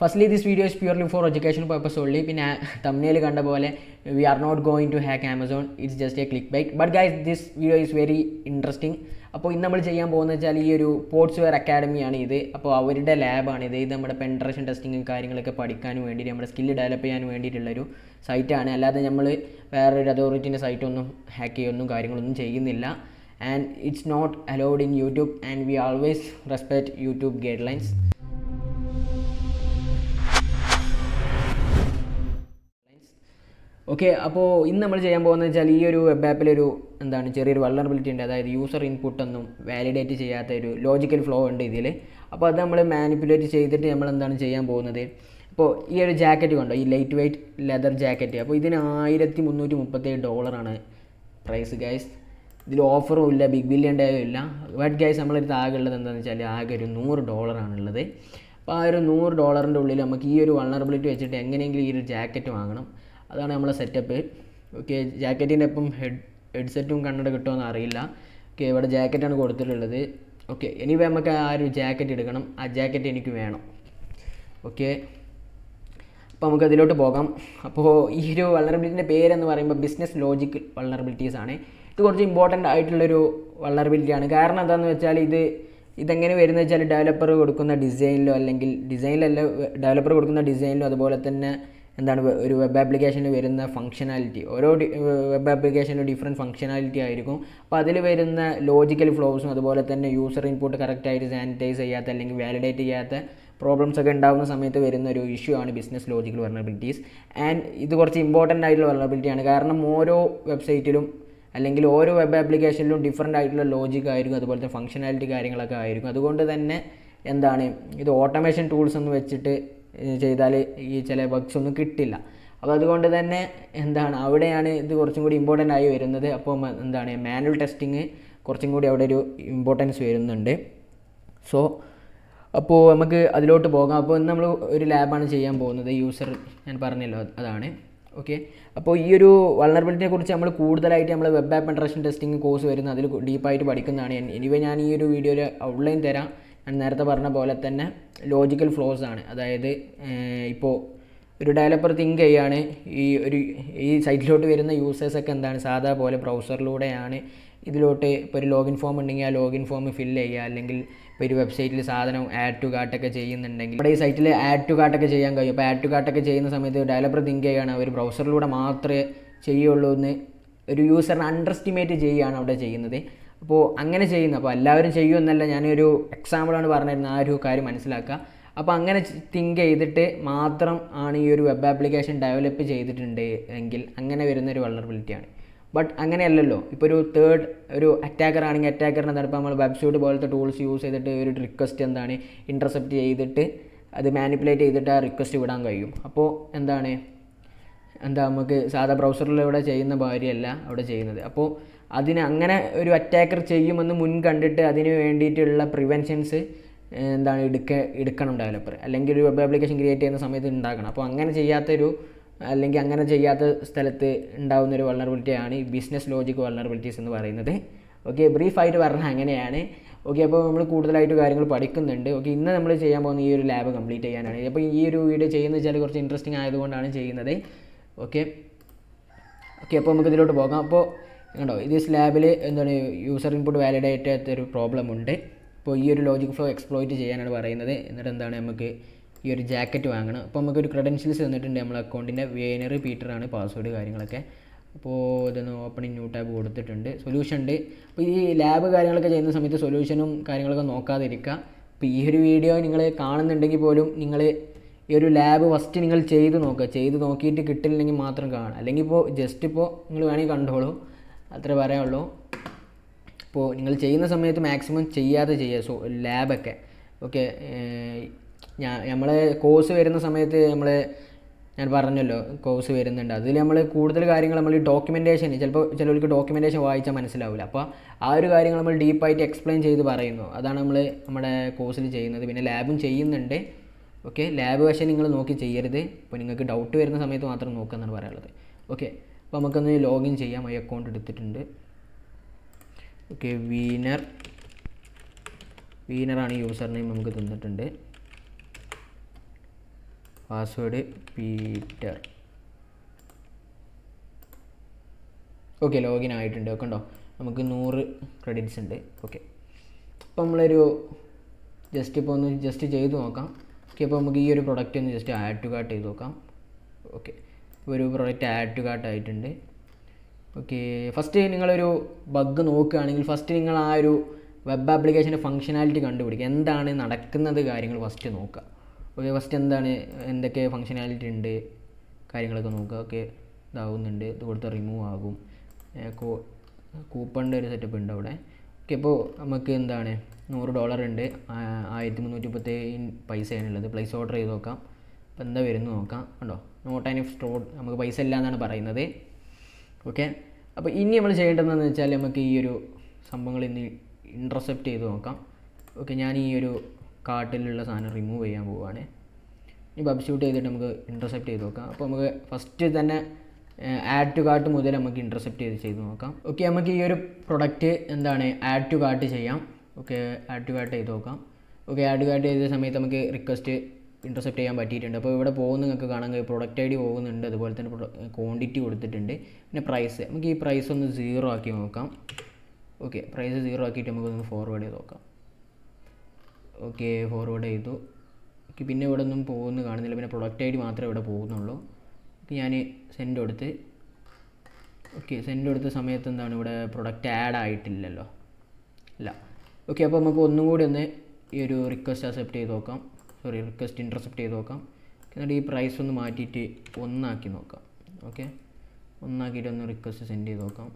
Firstly this video is purely for education purpose ഉള്ളി പിന്നെ തമ്മിൽ കണ്ട പോലെ we are not going to hack Amazon it's just a click bait but guys this video is very interesting അപ്പോൾ ഇന്ന് നമ്മൾ ചെയ്യാൻ പോകുന്നത് വെച്ചാൽ ഈ ഒരു പോർട്സ് വെയർ അക്കാഡമിയാണ് ഇത്. അപ്പോൾ അവരുടെ ലാബാണ് ഇത്. ഇത് നമ്മുടെ പെൻട്രേഷൻ ടെസ്റ്റിങ്ങും കാര്യങ്ങളൊക്കെ പഠിക്കാൻ വേണ്ടിയിട്ട് നമ്മുടെ സ്കില്ല് ഡെവലപ്പ് ചെയ്യാൻ വേണ്ടിയിട്ടുള്ളൊരു സൈറ്റാണ് അല്ലാതെ നമ്മൾ വേറൊരു അതോറിറ്റീന്റെ സൈറ്റൊന്നും ഹാക്ക് ചെയ്യൊന്നും കാര്യങ്ങളൊന്നും ചെയ്യുന്നില്ല. And it's not allowed in YouTube and we always respect YouTube guidelines okay അപ്പോൾ ഇന്ന് നമ്മൾ ചെയ്യാൻ പോകുന്നത് വെച്ചാൽ ഈ ഒരു വെബ് ആപ്പിലൊരു എന്താണ് ചെറിയൊരു വള്ളറബിലിറ്റി ഉണ്ട്. അതായത് യൂസർ ഇൻപുട്ട് ഒന്നും വാലിഡേറ്റ് ചെയ്യാത്ത ഒരു ലോജിക്കൽ ഫ്ലോ ഉണ്ട് ഇതിൽ. അപ്പോൾ അത് നമ്മൾ മാനിപ്പുലേറ്റ് ചെയ്തിട്ട് നമ്മൾ എന്താണ് ചെയ്യാൻ പോകുന്നത്? അപ്പോൾ ഈ ഒരു ജാക്കറ്റ് കണ്ടോ? ഈ ലൈറ്റ് വെയ്റ്റ് ലെതർ ജാക്കറ്റ് അപ്പോൾ ഇതിന് ആയിരത്തി മുന്നൂറ്റി മുപ്പത്തേഴ് ഡോളറാണ് പ്രൈസ് ഗൈസ് ഇതിൽ ഓഫറും ഇല്ല ബിഗ് ബില്യൺ ഡേയും ഇല്ല. ബട്ട് ഗൈസ് നമ്മളൊരു ആകെ ഉള്ളത് എന്താണെന്ന് വെച്ചാൽ ആകെ ഒരു നൂറ് ഡോളറാണുള്ളത് അപ്പോൾ ആ ഒരു നൂറ് ഡോളറിന്റെ ഉള്ളിൽ നമുക്ക് ഈ ഒരു വൾണറബിലിറ്റി വെച്ചിട്ട് എങ്ങനെയെങ്കിലും ഈ ഒരു ജാക്കറ്റ് വാങ്ങണം. അതാണ് നമ്മളെ സെറ്റപ്പ് ഓക്കെ ജാക്കറ്റിന്റെ ഒപ്പം ഹെഡ് ഹെഡ്സെറ്റും കണ്ണട കിട്ടുമെന്ന് അറിയില്ല. ഓക്കെ ഇവിടെ ജാക്കറ്റാണ് കൊടുത്തിട്ടുള്ളത്. ഓക്കെ എനിവേ നമുക്ക് ആ ഒരു ജാക്കറ്റ് എടുക്കണം. ആ ജാക്കറ്റ് എനിക്ക് വേണം. ഓക്കെ അപ്പോൾ നമുക്ക് അതിലോട്ട് പോകാം. അപ്പോൾ ഈ ഒരു വൾണറബിലിറ്റിന്റെ പേരെന്ന് പറയുമ്പോൾ ബിസിനസ് ലോജിക് വൾണറബിലിറ്റീസ് ആണ്. ഇത് കുറച്ച് ഇമ്പോർട്ടന്റ് ആയിട്ടുള്ളൊരു വൾണറബിലിറ്റി ആണ്. കാരണം എന്താണെന്ന് വെച്ചാൽ ഇത് ഇതെങ്ങനെ വരുന്നത് വെച്ചാൽ ഡെവലപ്പർ കൊടുക്കുന്ന ഡിസൈനിലോ അല്ലെങ്കിൽ ഡിസൈനിലല്ല ഡെവലപ്പർ കൊടുക്കുന്ന ഡിസൈനിലോ അതുപോലെ തന്നെ എന്താണ് ഒരു വെബ് ആപ്ലിക്കേഷനിൽ വരുന്ന ഫംഗ്ഷനാലിറ്റി ഓരോ വെബ് ആപ്ലിക്കേഷനിലും ഡിഫറെന്റ് ഫംഗ്ഷനാലിറ്റി ആയിരിക്കും. അപ്പോൾ അതിൽ വരുന്ന ലോജിക്കൽ ഫ്ലോസും അതുപോലെ തന്നെ യൂസർ ഇൻപുട്ട് കറക്റ്റായിട്ട് സാനിറ്റൈസ് ചെയ്യാത്ത അല്ലെങ്കിൽ വാലിഡേറ്റ് ചെയ്യാത്ത പ്രോബ്ലംസ് ഒക്കെ ഉണ്ടാകുന്ന സമയത്ത് വരുന്ന ഒരു ഇഷ്യൂ ആണ് ബിസിനസ് ലോജിക്കൽ വെർണബിലിറ്റീസ് ആൻഡ് ഇത് കുറച്ച് ഇമ്പോർട്ടന്റ് ആയിട്ടുള്ള വെർണബിലിറ്റി ആണ്. കാരണം ഓരോ വെബ്സൈറ്റിലും അല്ലെങ്കിൽ ഓരോ വെബ് ആപ്ലിക്കേഷനിലും ഡിഫറെന്റ് ആയിട്ടുള്ള ലോജിക് ആയിരിക്കും. അതുപോലെ തന്നെ ഫംഗ്ഷനാലിറ്റി കാര്യങ്ങളൊക്കെ ആയിരിക്കും. അതുകൊണ്ട് തന്നെ എന്താണ് ഇത് ഓട്ടോമേഷൻ ടൂൾസ് എന്ന് വെച്ചിട്ട് ചെയ്താൽ ഈ ചില ബഗ്സ് ഒന്നും കിട്ടില്ല. അപ്പോൾ അതുകൊണ്ട് തന്നെ എന്താണ് അവിടെയാണ് ഇത് കുറച്ചും കൂടി ഇമ്പോർട്ടന്റ് ആയി വരുന്നത്. അപ്പോൾ എന്താണ് മാനുവൽ ടെസ്റ്റിങ് കുറച്ചും കൂടി അവിടെ ഒരു ഇമ്പോർട്ടൻസ് വരുന്നുണ്ട്. സോ അപ്പോൾ നമുക്ക് അതിലോട്ട് പോകാം. അപ്പോൾ ഇന്ന് നമ്മൾ ഒരു ലാബാണ് ചെയ്യാൻ പോകുന്നത്. യൂസർ ഞാൻ പറഞ്ഞല്ലോ അതാണ്. ഓക്കെ അപ്പോൾ ഈ ഒരു വളർബിലിറ്റിയെ കുറിച്ച് നമ്മൾ കൂടുതലായിട്ട് നമ്മൾ web app penetration testing course വരുന്ന അതിൽ ഡീപ്പായിട്ട് പഠിക്കുന്നതാണ് എനിവേ ഞാൻ ഈ ഒരു വീഡിയോയിൽ ഔട്ട്ലൈൻ തരാം. നേരത്തെ പറഞ്ഞ പോലെ തന്നെ ലോജിക്കൽ ഫ്ലോസ് ആണ്. അതായത് ഇപ്പോൾ ഒരു ഡെവലപ്പർ തിങ്ക് ചെയ്യാണ് ഈ ഒരു ഈ സൈറ്റിലോട്ട് വരുന്ന യൂസേഴ്സൊക്കെ എന്താണ് സാധാ പോലെ ബ്രൗസറിലൂടെയാണ് ഇതിലോട്ട് ഇപ്പോൾ ഒരു ലോഗിൻ ഫോം ഉണ്ടെങ്കിൽ ആ ലോഗിൻ ഫോം ഫില്ല് ചെയ്യുക. അല്ലെങ്കിൽ ഇപ്പോൾ ഒരു വെബ്സൈറ്റിൽ സാധനം ആഡ് ടു കാർട്ടൊക്കെ ചെയ്യുന്നുണ്ടെങ്കിൽ നമ്മുടെ ഈ സൈറ്റിൽ ആഡ് ടു കാർട്ടൊക്കെ ചെയ്യാൻ കഴിയും. അപ്പോൾ ആഡ് ടു കാർട്ടൊക്കെ ചെയ്യുന്ന സമയത്ത് ഡെവലപ്പർ തിങ്ക് ചെയ്യുകയാണ് ഒരു ബ്രൗസറിലൂടെ മാത്രമേ ചെയ്യുള്ളൂ എന്ന് ഒരു യൂസറിനെ അണ്ടർ എസ്റ്റിമേറ്റ് ചെയ്യുകയാണ് അവിടെ ചെയ്യുന്നത്. അപ്പോൾ അങ്ങനെ ചെയ്യുന്ന. അപ്പോൾ എല്ലാവരും ചെയ്യുമെന്നല്ല ഞാനൊരു എക്സാമ്പിളാണ് പറഞ്ഞിരുന്നത്. ആ ഒരു കാര്യം മനസ്സിലാക്കുക. അപ്പോൾ അങ്ങനെ തിങ്ക് ചെയ്തിട്ട് മാത്രം ആണ് ഈ ഒരു വെബ് ആപ്ലിക്കേഷൻ ഡെവലപ്പ് ചെയ്തിട്ടുണ്ട് എങ്കിൽ അങ്ങനെ വരുന്ന ഒരു വൾണറബിലിറ്റിയാണ് ബട്ട് അങ്ങനെയല്ലല്ലോ ഇപ്പോൾ ഒരു തേർഡ് ഒരു അറ്റാക്കർ ആണെങ്കിൽ അറ്റാക്കറിനെ ഇപ്പോൾ നമ്മൾ വെബ്സൈറ്റ് പോലത്തെ ടൂൾസ് യൂസ് ചെയ്തിട്ട് ഒരു റിക്വസ്റ്റ് എന്താണ്? ഇന്റർസെപ്റ്റ് ചെയ്തിട്ട് അത് മാനിപ്പുലേറ്റ് ചെയ്തിട്ട് ആ റിക്വസ്റ്റ് വിടാൻ കഴിയും. അപ്പോൾ എന്താണ്? എന്താ നമുക്ക് സാധാ ബ്രൗസറിലൂടെ ചെയ്യുന്ന ഭാര്യയല്ല അവിടെ ചെയ്യുന്നത്. അപ്പോൾ അതിന് അങ്ങനെ ഒരു അറ്റാക്കർ ചെയ്യുമെന്ന് മുൻ കണ്ടിട്ട് അതിന് വേണ്ടിയിട്ടുള്ള പ്രിവെൻഷൻസ് എന്താണ് എടുക്ക എടുക്കണം ഡെവലപ്പർ അല്ലെങ്കിൽ ഒരു വെബ് ആപ്ലിക്കേഷൻ ക്രിയേറ്റ് ചെയ്യുന്ന സമയത്ത് ഉണ്ടാക്കണം. അപ്പോൾ അങ്ങനെ ചെയ്യാത്തൊരു അല്ലെങ്കിൽ അങ്ങനെ ചെയ്യാത്ത സ്ഥലത്ത് ഉണ്ടാകുന്ന ഒരു വൾണറബിലിറ്റിയാണ് ഈ ബിസിനസ് ലോജിക് വൾണറബിലിറ്റീസ് എന്ന് പറയുന്നത്. ഓക്കെ ബ്രീഫായിട്ട് പറഞ്ഞാൽ അങ്ങനെയാണ്. ഓക്കെ അപ്പോൾ നമ്മൾ കൂടുതലായിട്ട് കാര്യങ്ങൾ പഠിക്കുന്നുണ്ട്. ഓക്കെ ഇന്ന് നമ്മൾ ചെയ്യാൻ പോകുന്ന ഈ ഒരു ലാബ് കംപ്ലീറ്റ് ചെയ്യാനാണ്. അപ്പോൾ ഈ ഒരു വീഡിയോ ചെയ്യുന്നത് വെച്ചാൽ കുറച്ച് ഇൻട്രസ്റ്റിംഗ് ആയതുകൊണ്ടാണ് ചെയ്യുന്നത്. ഓക്കെ ഓക്കെ അപ്പോൾ നമുക്ക് ഇതിലോട്ട് പോകാം. അപ്പോൾ കണ്ടോ ഇത് സ്ലാബിൽ എന്താണ് യൂസർ ഇൻപുട്ട് വാലിഡേറ്റ് ഒരു പ്രോബ്ലം ഉണ്ട്. അപ്പോൾ ഈ ഒരു ലോജിക് ഫ്ലോ എക്സ്പ്ലോയിറ്റ് ചെയ്യാനാണ് പറയുന്നത്. എന്നിട്ട് എന്താണ് നമുക്ക് ഈ ഒരു ജാക്കറ്റ് വാങ്ങണം. അപ്പോൾ നമുക്കൊരു ക്രെഡൻഷ്യൽസ് തന്നിട്ടുണ്ട് നമ്മൾ അക്കൗണ്ടിന്റെ വേനർ പീറ്ററാണ് പാസ്വേഡ് കാര്യങ്ങളൊക്കെ. അപ്പോൾ ഇതൊന്ന് ഓപ്പൺ ന്യൂ ടാബ് കൊടുത്തിട്ടുണ്ട്. സൊല്യൂഷൻ ഉണ്ട്. അപ്പോൾ ഈ ലാബ് കാര്യങ്ങളൊക്കെ ചെയ്യുന്ന സമയത്ത് സൊല്യൂഷനും കാര്യങ്ങളൊക്കെ നോക്കാതിരിക്കുക. അപ്പോൾ ഈ ഒരു വീഡിയോ നിങ്ങൾ കാണുന്നുണ്ടെങ്കിൽ പോലും നിങ്ങൾ ഈ ഒരു ലാബ് ഫസ്റ്റ് നിങ്ങൾ ചെയ്ത് നോക്കുക. ചെയ്ത് നോക്കിയിട്ട് കിട്ടില്ലെങ്കിൽ മാത്രം കാണുക. അല്ലെങ്കിൽ ഇപ്പോൾ ജസ്റ്റ് ഇപ്പോൾ നിങ്ങൾ വേണമെങ്കിൽ കണ്ടോളൂ അത്ര പറയാനുള്ളൂ. ഇപ്പോൾ നിങ്ങൾ ചെയ്യുന്ന സമയത്ത് മാക്സിമം ചെയ്യാതെ ചെയ്യുക. സോ ലാബൊക്കെ ഓക്കെ ഞാൻ നമ്മളെ കോഴ്സ് വരുന്ന സമയത്ത് നമ്മൾ ഞാൻ പറഞ്ഞല്ലോ കോഴ്സ് വരുന്നുണ്ട്. അതിൽ നമ്മൾ കൂടുതൽ കാര്യങ്ങൾ നമ്മൾ ഡോക്യുമെന്റേഷൻ ചിലപ്പോൾ ചിലവർക്ക് ഡോക്യുമെന്റേഷൻ വായിച്ചാൽ മനസ്സിലാവില്ല അപ്പോൾ ആ ഒരു കാര്യങ്ങൾ നമ്മൾ ഡീപ്പായിട്ട് എക്സ്പ്ലെയിൻ ചെയ്ത് പറയുന്നു. അതാണ് നമ്മൾ നമ്മുടെ കോഴ്സിൽ ചെയ്യുന്നത്. പിന്നെ ലാബും ചെയ്യുന്നുണ്ട്. ഓക്കെ ലാബ് പക്ഷേ നിങ്ങൾ നോക്കി ചെയ്യരുത്. അപ്പോൾ നിങ്ങൾക്ക് ഡൗട്ട് വരുന്ന സമയത്ത് മാത്രം നോക്കുക എന്നാണ് പറയാനുള്ളത്. ഓക്കെ അപ്പോൾ നമുക്കൊന്ന് ലോഗിൻ ചെയ്യാം. ഈ അക്കൗണ്ട് എടുത്തിട്ടുണ്ട്. ഓക്കെ വീനർ വീനറാണ് യൂസർ നെയിം നമുക്ക് തന്നിട്ടുണ്ട്. പാസ്വേഡ് പീറ്റർ ഓക്കെ ലോഗിൻ ആയിട്ടുണ്ട്. ഒക്കെ ഉണ്ടോ നമുക്ക് നൂറ് ക്രെഡിറ്റ്സ് ഉണ്ട്. ഓക്കെ അപ്പോൾ നമ്മളൊരു ജസ്റ്റ് ഇപ്പോൾ ഒന്ന് ജസ്റ്റ് ചെയ്ത് നോക്കാം. ഓക്കെ അപ്പോൾ നമുക്ക് ഈ ഒരു പ്രൊഡക്റ്റ് ഒന്ന് ജസ്റ്റ് ആഡ് ടു കാർട്ട് ചെയ്ത് നോക്കാം. ഓക്കെ ഒരു പ്രൊഡക്റ്റ് ആഡ് ടു കാർട്ട് ആയിട്ടുണ്ട്. ഓക്കെ ഫസ്റ്റ് നിങ്ങളൊരു ബഗ് നോക്കുകയാണെങ്കിൽ ഫസ്റ്റ് നിങ്ങൾ ആ ഒരു വെബ് ആപ്ലിക്കേഷന്റെ ഫംഗ്ഷനാലിറ്റി കണ്ടുപിടിക്കുക. എന്താണ് നടക്കുന്നത് കാര്യങ്ങൾ ഫസ്റ്റ് നോക്കുക. ഓക്കെ ഫസ്റ്റ് എന്താണ് എന്തൊക്കെ ഫംഗ്ഷനാലിറ്റി ഉണ്ട് കാര്യങ്ങളൊക്കെ നോക്കുക. ഓക്കെ ഇതാവുന്നുണ്ട്. ഇത് കൊടുത്ത് റിമൂവ് ആകും. കോ കൂപ്പണിന്റെ ഒരു സെറ്റപ്പ് ഉണ്ട് അവിടെ. ഓക്കെ ഇപ്പോൾ നമുക്ക് എന്താണ്? നൂറ് ഡോളർ ഉണ്ട്. ആയിരത്തി മുന്നൂറ്റി മുപ്പത്തേഴ് പൈസയാണുള്ളത് പ്ലേസ് ഓർഡർ ചെയ്ത് നോക്കാം. അപ്പോൾ എന്താ വരുന്നു നോക്കാം. കണ്ടോ? നോട്ട് ആൻഡ് സ്റ്റോർ നമുക്ക് പൈസ ഇല്ല എന്നാണ് പറയുന്നത്. ഓക്കെ അപ്പോൾ ഇനി നമ്മൾ ചെയ്യേണ്ടതെന്ന് വെച്ചാൽ നമുക്ക് ഈ ഒരു സംഭവങ്ങൾ ഇന്ന് ഇന്റർസെപ്റ്റ് ചെയ്ത് നോക്കാം. ഓക്കെ ഞാൻ ഈ ഒരു കാർട്ടിലുള്ള സാധനം റിമൂവ് ചെയ്യാൻ പോവുകയാണ്. ഇനി ബബ്സ്യൂട്ട് ചെയ്തിട്ട് നമുക്ക് ഇന്റർസെപ്റ്റ് ചെയ്ത് നോക്കാം. അപ്പോൾ നമുക്ക് ഫസ്റ്റ് തന്നെ ആഡ് ടു കാർട്ട് മുതൽ നമുക്ക് ഇന്റർസെപ്റ്റ് ചെയ്ത് ചെയ്ത് നോക്കാം. ഓക്കെ നമുക്ക് ഈ ഒരു പ്രൊഡക്റ്റ് എന്താണ്? ആഡ് ടു കാർട്ട് ചെയ്യാം. ഓക്കെ ആഡ് ടു കാർട്ട് ചെയ്ത് നോക്കാം. ഓക്കെ ആഡ് കാർട്ട് ചെയ്ത സമയത്ത് നമുക്ക് റിക്വസ്റ്റ് ഇന്റർസെപ്റ്റ് ചെയ്യാൻ പറ്റിയിട്ടുണ്ട്. അപ്പോൾ ഇവിടെ പോകുന്ന നിങ്ങൾക്ക് കാണാൻ കഴിയും. പ്രൊഡക്റ്റ് ഐ ഡി പോകുന്നുണ്ട്. അതുപോലെ തന്നെ ക്വാണ്ടിറ്റി കൊടുത്തിട്ടുണ്ട്. പിന്നെ പ്രൈസ് നമുക്ക് ഈ പ്രൈസ് ഒന്ന് സീറോ ആക്കി നോക്കാം. ഓക്കെ പ്രൈസ് സീറോ ആക്കിയിട്ട് നമുക്കൊന്ന് ഫോർവേഡ് ചെയ്ത് നോക്കാം. ഓക്കെ ഫോർവേഡ് ചെയ്തു. ഓക്കെ പിന്നെ ഇവിടെ ഒന്നും പോകുന്നു കാണുന്നില്ല. പിന്നെ പ്രൊഡക്റ്റ് ഐ ഡി മാത്രമേ ഇവിടെ പോകുന്നുള്ളൂ. ഞാൻ സെൻഡ് കൊടുത്ത് ഓക്കെ സെൻഡ് കൊടുത്ത സമയത്ത് എന്താണ് ഇവിടെ പ്രൊഡക്റ്റ് ആഡ് ആയിട്ടില്ലല്ലോ. അല്ല ഓക്കെ അപ്പോൾ നമുക്ക് ഒന്നും കൂടി ഒന്ന് ഈ ഒരു റിക്വസ്റ്റ് അക്സെപ്റ്റ് ചെയ്ത് നോക്കാം. സോറി റിക്വസ്റ്റ് ഇന്റർസെപ്റ്റ് ചെയ്ത് നോക്കാം. എന്നിട്ട് ഈ പ്രൈസ് ഒന്ന് മാറ്റിയിട്ട് ഒന്നാക്കി നോക്കാം. ഓക്കെ ഒന്നാക്കിയിട്ട് ഒന്ന് റിക്വസ്റ്റ് സെൻഡ് ചെയ്ത് നോക്കാം.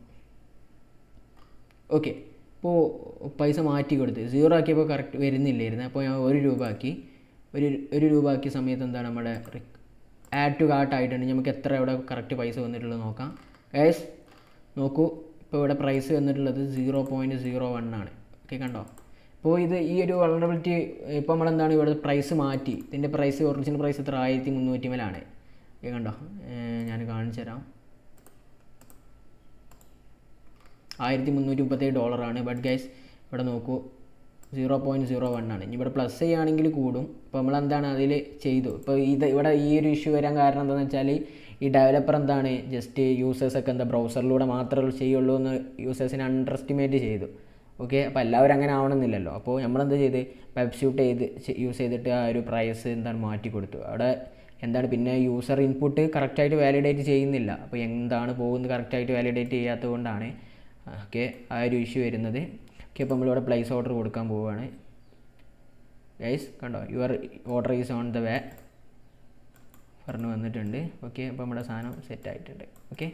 ഓക്കെ ഇപ്പോൾ പൈസ മാറ്റി കൊടുത്ത് സീറോ ആക്കിയപ്പോൾ കറക്റ്റ് വരുന്നില്ലായിരുന്നു. അപ്പോൾ ഞാൻ ഒരു രൂപ ആക്കി. ഒരു ഒരു രൂപ ആക്കിയ സമയത്ത് എന്താണ് നമ്മുടെ ആഡ് ടു കാർട്ട് ആയിട്ടുണ്ട്. നമുക്ക് എത്ര ഇവിടെ കറക്റ്റ് പൈസ വന്നിട്ടുള്ളത് നോക്കാം. ഗൈസ് നോക്കൂ. ഇപ്പോൾ ഇവിടെ പ്രൈസ് വന്നിട്ടുള്ളത് സീറോ പോയിന്റ് സീറോ വൺ ആണ്. ഓക്കെ കണ്ടോ? അപ്പോൾ ഇത് ഈ ഒരു വളറബിലിറ്റി ഇപ്പോൾ നമ്മളെന്താണ് ഇവിടെ പ്രൈസ് മാറ്റി. ഇതിന്റെ പ്രൈസ് ഒറിജിനൽ പ്രൈസ് എത്ര? ആയിരത്തി മുന്നൂറ്റി മേലാണ് കണ്ടോ ഞാൻ കാണിച്ചു തരാം. ആയിരത്തി മുന്നൂറ്റി മുപ്പത്തേഴ് ഡോളറാണ്. ബട്ട് ഗൈസ് ഇവിടെ നോക്കൂ. സീറോ പോയിന്റ് സീറോ വൺ ആണ്. ഇനി ഇവിടെ പ്ലസ് ചെയ്യുകയാണെങ്കിൽ കൂടും. ഇപ്പോൾ നമ്മളെന്താണ് അതിൽ ചെയ്തു? ഇപ്പോൾ ഇത് ഇവിടെ ഈ ഒരു ഇഷ്യൂ വരാൻ കാരണം എന്താണെന്ന് വെച്ചാൽ ഈ ഡെവലപ്പർ എന്താണ്? ജസ്റ്റ് യൂസേഴ്സൊക്കെ എന്താ ബ്രൗസറിലൂടെ മാത്രമേ ചെയ്യുള്ളൂ എന്ന് യൂസേഴ്സിനെ അണ്ടർ എസ്റ്റിമേറ്റ് ചെയ്തു. ഓക്കെ അപ്പോൾ എല്ലാവരും അങ്ങനെ ആവണമെന്നില്ലല്ലോ. അപ്പോൾ നമ്മളെന്താ ചെയ്ത്? വെബ്സ്യൂട്ട് ചെയ്ത് യൂസ് ചെയ്തിട്ട് ആ ഒരു പ്രൈസ് എന്താണ് മാറ്റി കൊടുത്തു. അവിടെ എന്താണ്? പിന്നെ യൂസർ ഇൻപുട്ട് കറക്റ്റായിട്ട് വാലിഡേറ്റ് ചെയ്യുന്നില്ല. അപ്പോൾ എന്താണ് പോകുന്നത് കറക്റ്റായിട്ട് വാലിഡേറ്റ് ചെയ്യാത്തത് കൊണ്ടാണ് ഓക്കെ ആ ഒരു ഇഷ്യൂ വരുന്നത്. ഓക്കെ അപ്പോൾ നമ്മളിവിടെ പ്ലേസ് ഓർഡർ കൊടുക്കാൻ പോവുകയാണ് ഗൈസ് കണ്ടോ? Your order is on the way പറഞ്ഞു വന്നിട്ടുണ്ട്. ഓക്കെ അപ്പോൾ നമ്മുടെ സാധനം സെറ്റ് ആയിട്ടുണ്ട്. ഓക്കെ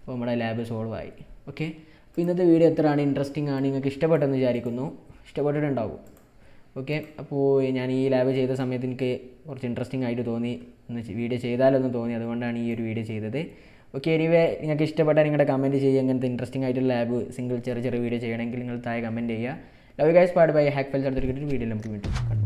അപ്പോൾ നമ്മുടെ ലാബ് സോൾവ് ആയി. ഓക്കെ അപ്പോൾ ഇന്നത്തെ വീഡിയോ എത്രയാണ്? ഇൻട്രസ്റ്റിംഗ് ആണ്. നിങ്ങൾക്ക് ഇഷ്ടപ്പെട്ടെന്ന് വിചാരിക്കുന്നു. ഇഷ്ടപ്പെട്ടിട്ടുണ്ടാവും. ഓക്കെ അപ്പോൾ ഞാൻ ഈ ലാബ് ചെയ്ത സമയത്ത് എനിക്ക് കുറച്ച് ഇൻട്രസ്റ്റിംഗ് ആയിട്ട് തോന്നി. ഒന്ന് വീഡിയോ ചെയ്താലൊന്ന് തോന്നി. അതുകൊണ്ടാണ് ഈ ഒരു വീഡിയോ ചെയ്തത്. ഓക്കെ എനിവേ നിങ്ങൾക്ക് ഇഷ്ടപ്പെട്ടാൽ നിങ്ങളുടെ കമന്റ് ചെയ്യുക. ഇങ്ങനത്തെ ഇൻട്രസ്റ്റിംഗ് ആയിട്ടുള്ള ലാബ് സിംഗിൾ ചെറിയ ചെറിയ വീഡിയോ ചെയ്യണമെങ്കിൽ നിങ്ങൾ താഴെ കമന്റ് ചെയ്യുക. ലവ് ഗൈസ് പാട്. ബൈ ഹാക്ക് ഫെൽസ് അടുത്തൊരു വീഡിയോ നമുക്ക് വീണ്ടും